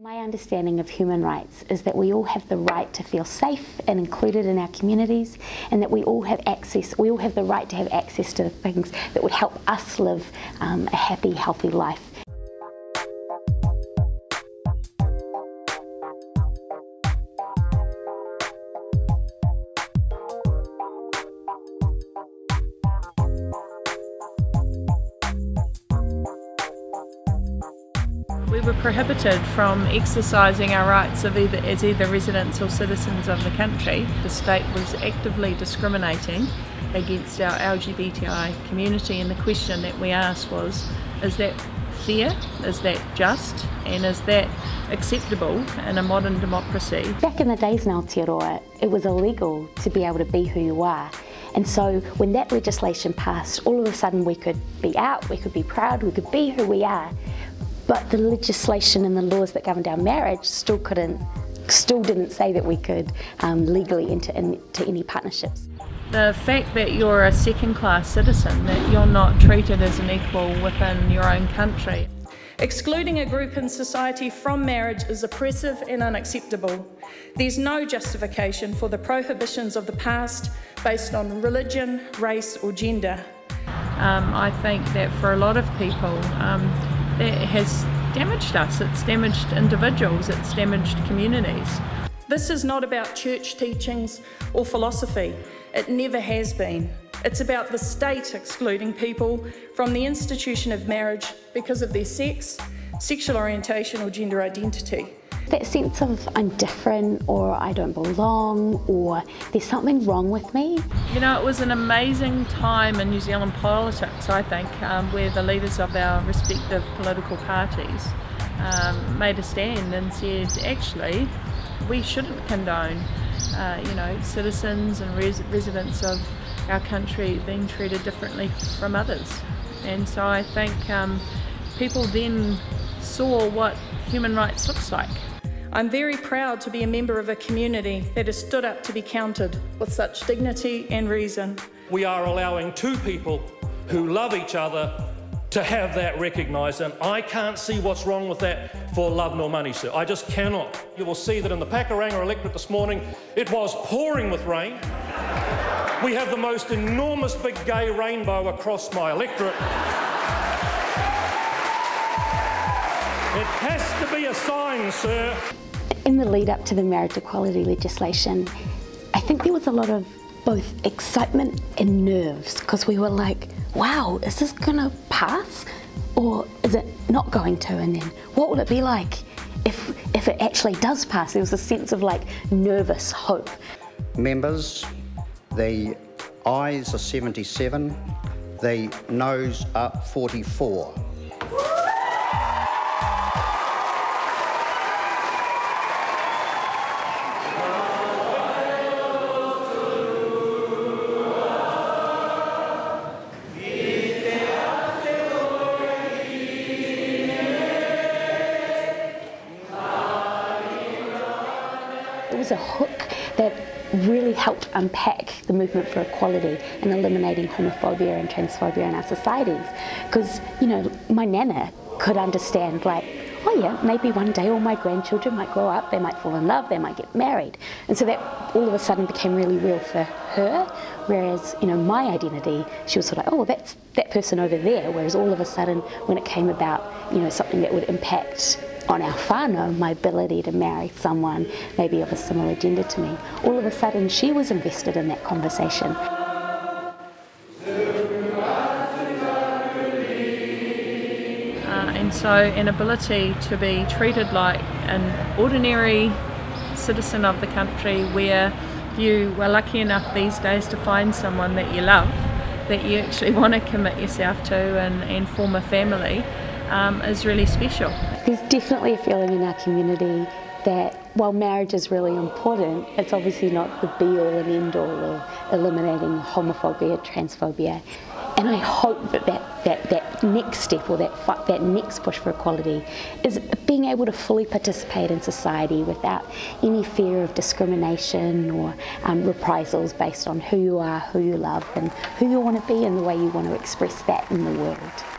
My understanding of human rights is that we all have the right to feel safe and included in our communities, and that we all have access, we all have the right to have access to the things that would help us live um, a happy, healthy life. We were prohibited from exercising our rights of either, as either residents or citizens of the country. The state was actively discriminating against our LGBTI community and the question that we asked was, is that fair, is that just and is that acceptable in a modern democracy? Back in the days in Aotearoa, it was illegal to be able to be who you are. And so when that legislation passed, all of a sudden we could be out, we could be proud, we could be who we are. But the legislation and the laws that governed our marriage still couldn't, still didn't say that we could um, legally enter into any partnerships. The fact that you're a second class citizen, that you're not treated as an equal within your own country. Excluding a group in society from marriage is oppressive and unacceptable. There's no justification for the prohibitions of the past based on religion, race, or gender. Um, I think that for a lot of people, um, that has damaged us. It's damaged individuals, it's damaged communities. This is not about church teachings or philosophy. It never has been. It's about the state excluding people from the institution of marriage because of their sex, sexual orientation, or gender identity. That sense of I'm different or I don't belong or there's something wrong with me. You know, it was an amazing time in New Zealand politics, I think, um, where the leaders of our respective political parties um, made a stand and said, actually, we shouldn't condone, uh, you know, citizens and res residents of our country being treated differently from others. And so I think um, people then saw what human rights looks like. I'm very proud to be a member of a community that has stood up to be counted with such dignity and reason. We are allowing two people who love each other to have that recognised, and I can't see what's wrong with that for love nor money, sir. I just cannot. You will see that in the Pakuranga electorate this morning, it was pouring with rain. We have the most enormous big gay rainbow across my electorate. It has to be a sign, sir. In the lead up to the marriage equality legislation, I think there was a lot of both excitement and nerves because we were like, wow, is this gonna pass? Or is it not going to? And then what will it be like if, if it actually does pass? There was a sense of like nervous hope. Members, the ayes are 77, the noes are 44. It was a hook that really helped unpack the movement for equality and eliminating homophobia and transphobia in our societies. Because, you know, my nana could understand, like, oh yeah, maybe one day all my grandchildren might grow up, they might fall in love, they might get married. And so that all of a sudden became really real for her, whereas, you know, my identity, she was sort of like, oh, that's that person over there, whereas all of a sudden when it came about, you know, something that would impact on our whānau, my ability to marry someone maybe of a similar gender to me, all of a sudden she was invested in that conversation. Uh, and so an ability to be treated like an ordinary citizen of the country where you were lucky enough these days to find someone that you love, that you actually want to commit yourself to and, and form a family um, is really special. There's definitely a feeling in our community that while marriage is really important, it's obviously not the be all and end all of eliminating homophobia, transphobia. And I hope that that, that, that next step or that, that next push for equality is being able to fully participate in society without any fear of discrimination or um, reprisals based on who you are, who you love, and who you want to be and the way you want to express that in the world.